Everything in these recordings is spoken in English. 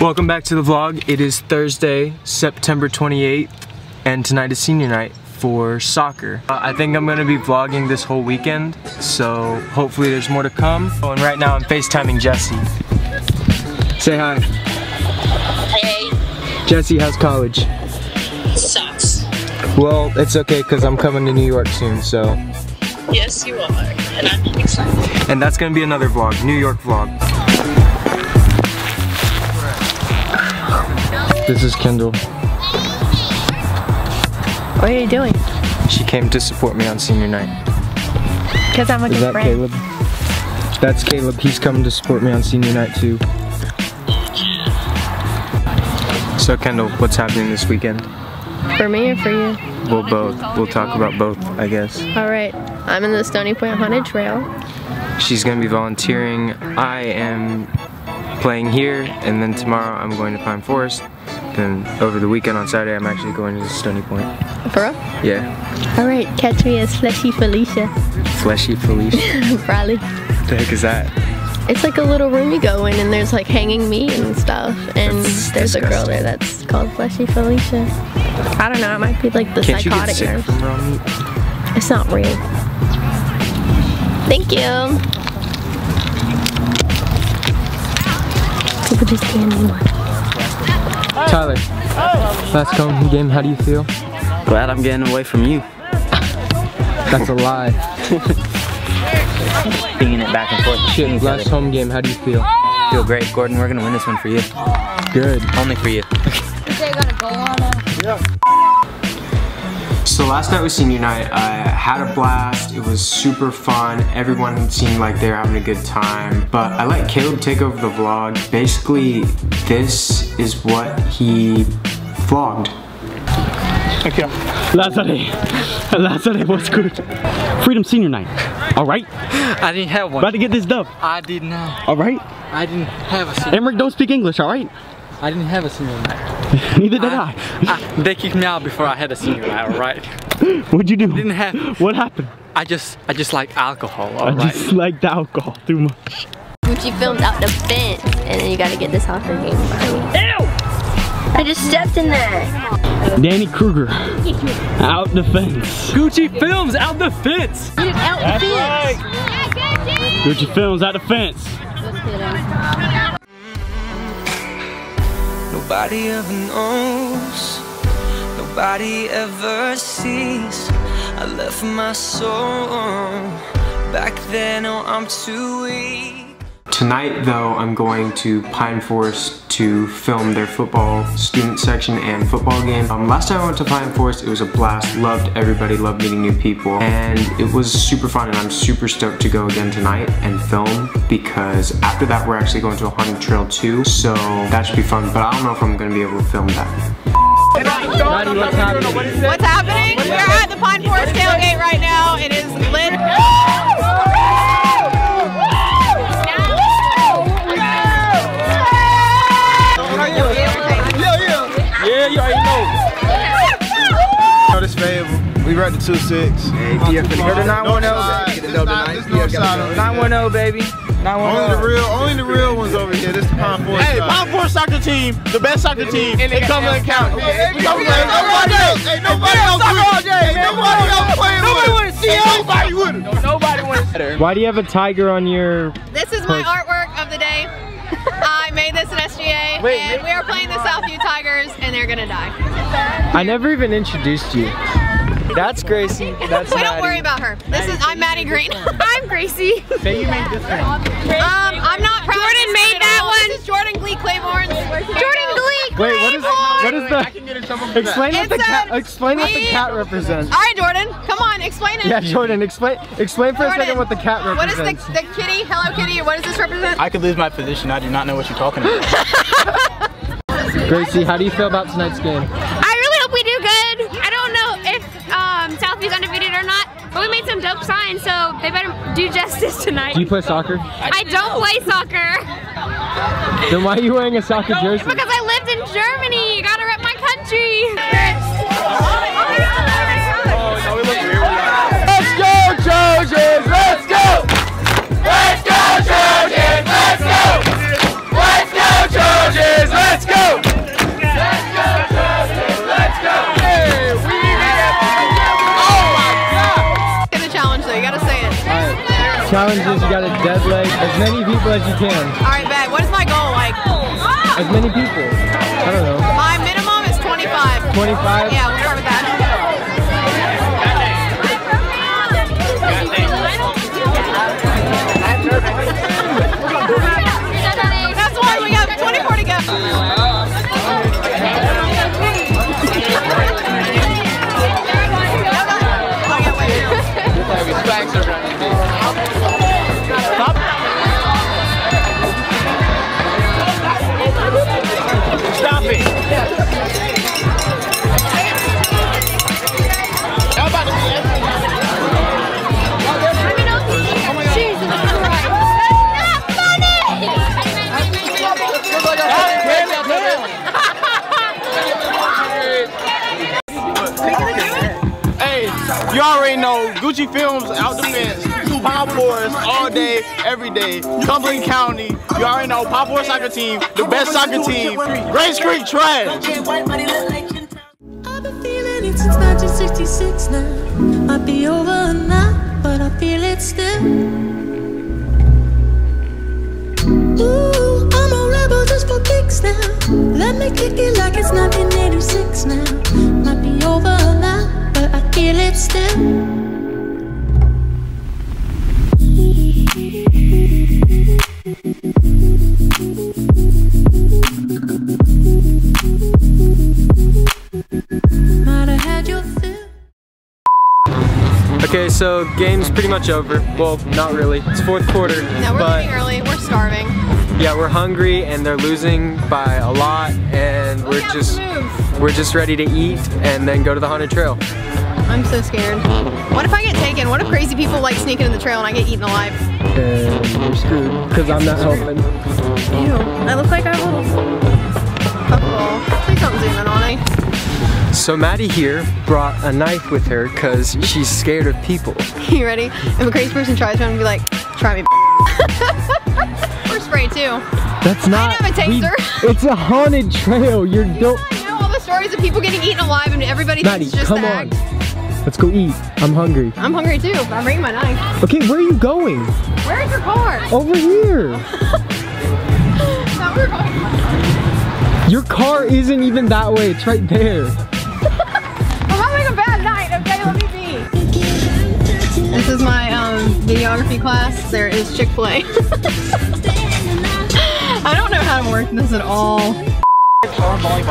Welcome back to the vlog. It is Thursday, September 28th, and tonight is senior night for soccer. Uh, I think I'm gonna be vlogging this whole weekend, so hopefully there's more to come. Oh, and right now I'm FaceTiming Jesse. Say hi. Hey, Jesse, how's college? sucks. Well, it's okay because I'm coming to New York soon, so. Yes, you are, and I'm excited. And that's gonna be another vlog, New York vlog. This is Kendall. What are you doing? She came to support me on senior night. Because I'm a Is good that friend. Caleb? That's Caleb. He's coming to support me on senior night too. So Kendall, what's happening this weekend? For me or for you? We'll both. We'll talk about both, I guess. All right. I'm in the Stony Point Haunted Trail. She's gonna be volunteering. I am playing here, and then tomorrow I'm going to Pine Forest. Then over the weekend on Saturday, I'm actually going to Stony Point. For real? Yeah, All right. Catch me as Fleshy Felicia. Fleshy Felicia. Probably. What the heck is that? It's like a little room you go in and there's like hanging meat and stuff. And That's there's a girl there that's called Fleshy Felicia. I don't know. It might be like the Can't psychotic nurse. from raw meat? It's not real. Thank you. People just can't anymore. Tyler, last home game, how do you feel? Glad I'm getting away from you. That's a lie. Pinging it back and forth. Shooting each Last other. home game, how do you feel? Feel great. Gordon, we're gonna win this one for you. Good. Only for you. So last night was senior night. I had a blast. It was super fun. Everyone seemed like they were having a good time. But I let Caleb take over the vlog. Basically, this is what he vlogged. Okay. Lazare. Lazare, what's good? Freedom Senior Night. All right. I didn't have one. About to get this dub. I did not. All right. I didn't have a senior. Emmerich don't speak English. All right. I didn't have a senior night. Neither did I. I, they kicked me out before I had a senior night. All right. What'd you do? Didn't have. What happened? I just, I just like alcohol. I All right. just like the alcohol too much. Gucci filmed out the fence, and then you gotta get this soccer game. Ew! I just stepped in there. Danny Kruger. Out the fence. Gucci films out the fence. Out the fence. Gucci Films out the fence. Nobody ever knows, nobody ever sees. I left my soul back then. Oh, I'm too weak. Tonight, though, I'm going to Pine Forest to film their football student section and football game. Um, last time I went to Pine Forest, it was a blast. Loved everybody, loved meeting new people, and it was super fun. And I'm super stoked to go again tonight and film because after that, we're actually going to a haunted trail too. So that should be fun. But I don't know if I'm going to be able to film that. What's happening? We're at the Pine Forest tailgate right now. It is lit. Favor. We run the 2-6. Hey, Go to 910, No shot. There's no shot over 910, baby. Oh. Only the real, only the real ones over here. This is the Pine Forest Hey. Pine Forest soccer team, the best soccer team in Cumberland County. Ain't nobody else. Ain't nobody else. Ain't nobody else playing Nobody with wanna us. see Ain't us. Nobody with us. Why do you have a tiger on your... This is my artwork of the day. I made this at SGA, and we are playing the Southview Tigers, and they're gonna die. I never even introduced you. That's Gracie. That's We don't worry about her. This is I'm Maddie Green. I'm Gracie. Say you made this one. Um, I'm not proud. Jordan made that one. This is Jordan Glee Claiborne. Jordan Glee. Wait, what is what is the? Explain what the cat. Explain what the cat represents. All right, Jordan. Come on, explain it. Yeah, Jordan. Explain. Explain for a second what the cat represents. What is represents. the, the kitty? Hello Kitty. What does this represent? I could lose my position. I do not know what you're talking about. Gracie, how do you feel about tonight's game? Some dope signs, so they better do justice tonight. Do you play soccer? I don't play soccer Then why are you wearing a soccer jersey? because people as you can. All right, bet. What is my goal? Like, As many people. I don't know. my minimum is 25. 25? Yeah, we'll start with that. Gucci Films out the fence. Pop Forest all day, every day. Cumberland County, you already know Pop Forest soccer team, the best soccer team. Gray's Creek trash. I've been feeling it since 1966 now. Might be over now, but I feel it still. Ooh, I'm a rebel just for kicks now. Let me kick it like it's 1986 now. Might be over now, but I feel it still. Okay, so game's pretty much over. Well, not really. It's fourth quarter. No, we're but leaving early. We're starving. yeah, we're hungry and they're losing by a lot and we're just we're just ready to eat and then go to the haunted trail. I'm so scared. What if I get taken? What if crazy people like sneaking in the trail and I get eaten alive? And we're screwed because I'm not helping. Ew. I look like I have a little puffball. Please don't zoom in on me. So Maddie here brought a knife with her because she's scared of people. You ready? If a crazy person tries gonna be like, try me. or spray too. That's not. have a taser. we- it's a haunted trail. You're don't. I know all the stories of people getting eaten alive and everybody Maddie, thinks it's just come on. act. Let's go eat. I'm hungry. I'm hungry too, I'm bringing my knife. Okay, where are you going? Where's your car? Over here. No, we're going. Your car isn't even that way. It's right there. This is my um, videography class. There is Chick-fil-A. I don't know how to work this at all.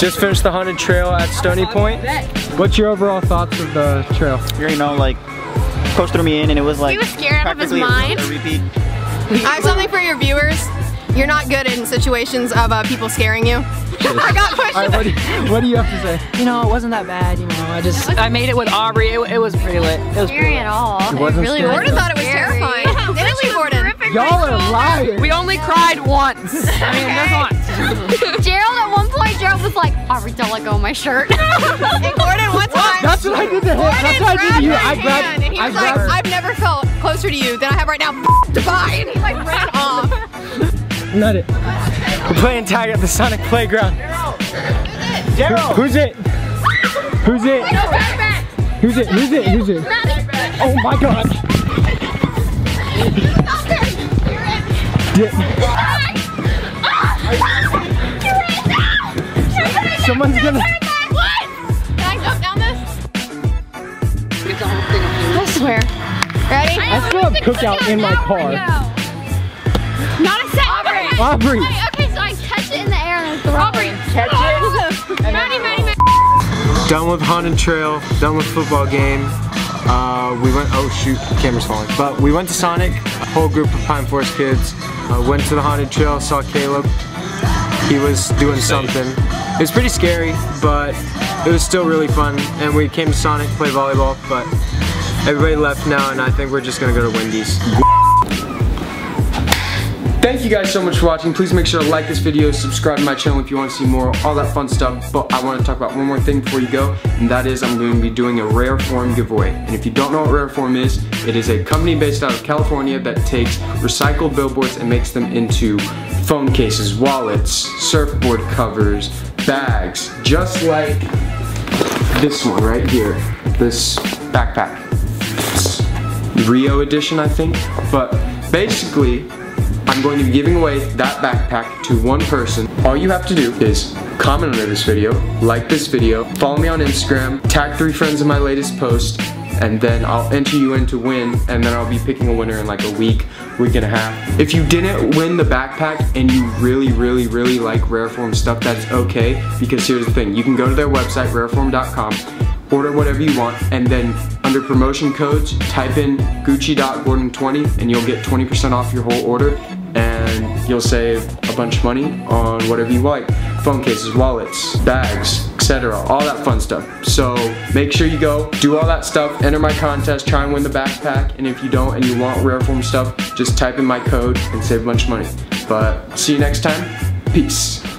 Just finished the haunted trail at Stony Point. What's your overall thoughts of the trail? You already know, like, coach threw me in and it was like He was scared out of his mind. I have something for your viewers. You're not good in situations of uh, people scaring you. I got pushed. All right, what do, you, what do you have to say? You know, it wasn't that bad, you know. I just, I made it with Aubrey. It, it was pretty lit. It was pretty Scary lit. at all. It wasn't really scary. Gordon thought it was terrifying. Didn't you, Gordon? Y'all are lying. We only cried once. I mean, just once. Gerald at one point, Gerald was like, Aubrey, don't let go of my shirt. And Gordon, one time, That's what I did to him. That's what I did to you. I grabbed. hand, and he I was like, grabbed. I've never felt closer to you than I have right now. Goodbye. And he like ran off. Not it. We're playing tag at the Sonic Playground. Daryl! Who's it? Who's it? Who's it? Who's it? Who's it? Oh my god. Someone's gonna. Can I jump down this? I swear. Ready? I still have cookout in my car. Not a second. Aubrey. Aubrey. Wait, okay, so I catch it in the air and I throw Aubrey. Catch it. Maddie, Maddie, Maddie. Done with haunted trail. Done with football game. Uh, we went. Oh shoot, camera's falling. But we went to Sonic. A whole group of Pine Forest kids. Uh, went to the haunted trail. Saw Caleb. He was doing something. It was pretty scary, but it was still really fun. And we came to Sonic to play volleyball, but everybody left now, and I think we're just gonna go to Wendy's. Thank you guys so much for watching. Please make sure to like this video, subscribe to my channel if you want to see more, all that fun stuff. But I want to talk about one more thing before you go, and that is I'm going to be doing a Rareform giveaway. And if you don't know what Rareform is, it is a company based out of California that takes recycled billboards and makes them into phone cases, wallets, surfboard covers, bags, just like this one right here, this backpack. It's Rio edition, I think, but basically, I'm going to be giving away that backpack to one person. All you have to do is comment under this video, like this video, follow me on Instagram, tag three friends in my latest post, and then I'll enter you in to win, and then I'll be picking a winner in like a week, week and a half. If you didn't win the backpack and you really, really, really like Rareform stuff, that's okay, because here's the thing, you can go to their website, rareform.com, order whatever you want, and then under promotion codes, type in gucci.gordon20 and you'll get 20% off your whole order and you'll save a bunch of money on whatever you like. Phone cases, wallets, bags, etc. All that fun stuff. So make sure you go, do all that stuff, enter my contest, try and win the backpack, and if you don't and you want Rareform stuff, just type in my code and save a bunch of money. But see you next time. Peace.